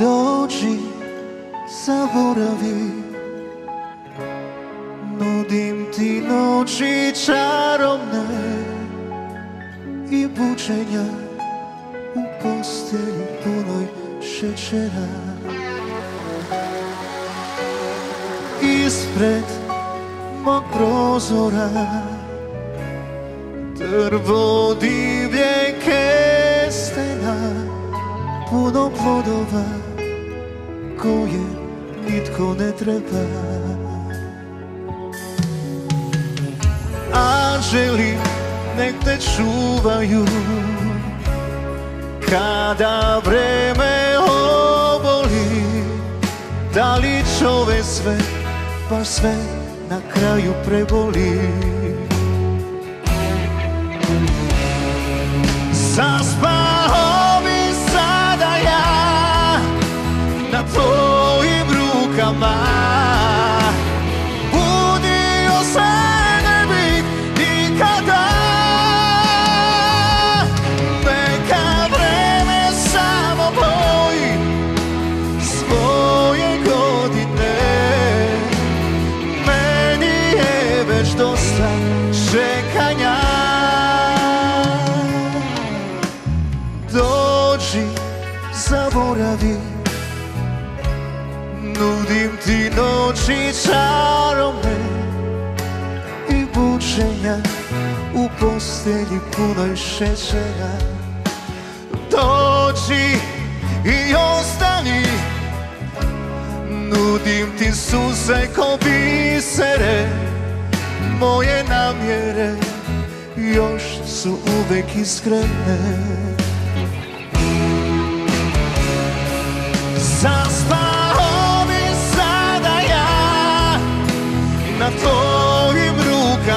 Dođi, zaboravi. Nudim ti noći čarobne I bučenja u postelji punoj šećera. Ispred mog prozora Drvo divlje kestena Puno plodova koje nitko ne treba. Anđeli nek te čuvaju. Kada vreme oboli Da li čove sve, pa sve na kraju preboli? Zaspao tvojim rukama. Budio se ne bi nikada. Neka vreme samo broji svoje godine. Meni je već dosta čekanja. Dođi, zaboravi Nudim ti noći čarobne I bučenja u postelji punoj šećera. Dođi i ostani. Nudim ti suze ko bisere. Moje namjere još su uvek iskrene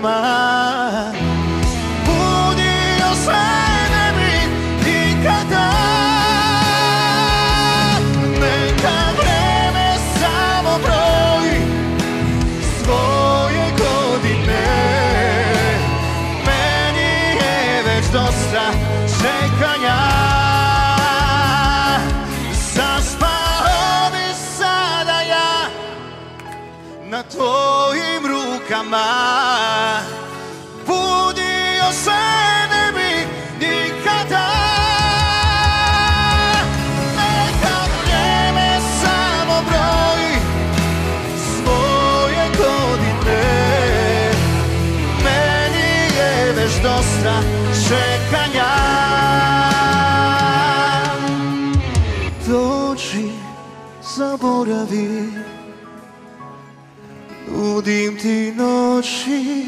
rukama Budio se ne bi nikada. Neka vreme samo broji svoje godine. Meni je već dosta čekanja. Zaspao bi sada ja na tvojim rukama Budio se ne bi nikada. Neka vrijeme samo broji svoje godine. Meni je već dosta čekanja. Dođi, zaboravi Nudim ti noći